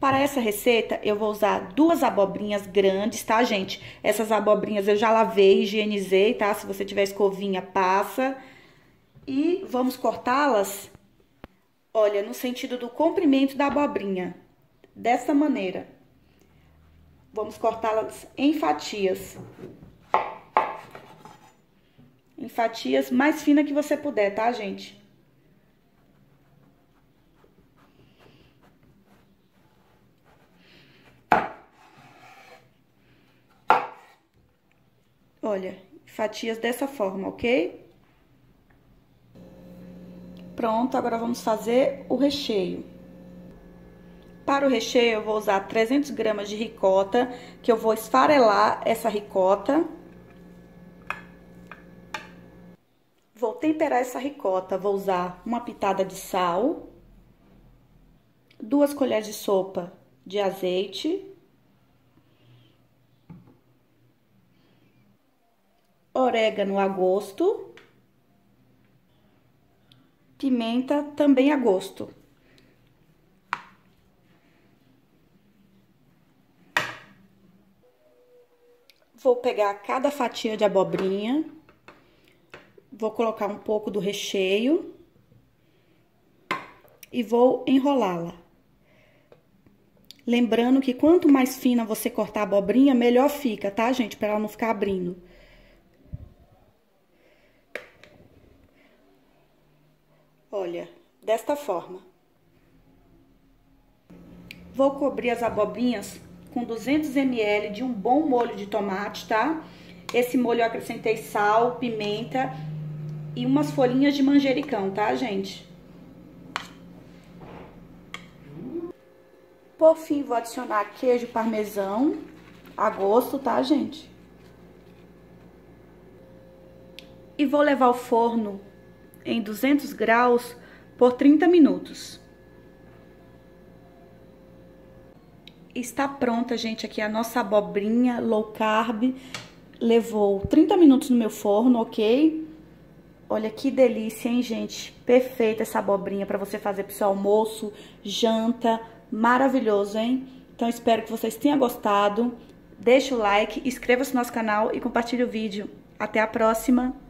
Para essa receita, eu vou usar duas abobrinhas grandes, tá, gente? Essas abobrinhas eu já lavei, higienizei, tá? Se você tiver escovinha, passa. E vamos cortá-las, olha, no sentido do comprimento da abobrinha. Dessa maneira. Vamos cortá-las em fatias. Em fatias mais finas que você puder, tá, gente? Olha, fatias dessa forma, ok? Pronto, agora vamos fazer o recheio. Para o recheio, eu vou usar 300 gramas de ricota, que eu vou esfarelar essa ricota. Vou temperar essa ricota, vou usar uma pitada de sal, duas colheres de sopa de azeite, orégano a gosto, pimenta também a gosto. Vou pegar cada fatia de abobrinha, vou colocar um pouco do recheio e vou enrolá-la. Lembrando que quanto mais fina você cortar a abobrinha, melhor fica, tá, gente? Para ela não ficar abrindo. Olha, desta forma. Vou cobrir as abobrinhas com 200 ml de um bom molho de tomate, tá? Esse molho eu acrescentei sal, pimenta e umas folhinhas de manjericão, tá, gente? Por fim, vou adicionar queijo parmesão a gosto, tá, gente? E vou levar ao forno em 200 graus por 30 minutos. Está pronta, gente, aqui a nossa abobrinha low carb. Levou 30 minutos no meu forno, ok? Olha que delícia, hein, gente? Perfeita essa abobrinha para você fazer pro seu almoço, janta. Maravilhoso, hein? Então, espero que vocês tenham gostado. Deixe o like, inscreva-se no nosso canal e compartilhe o vídeo. Até a próxima!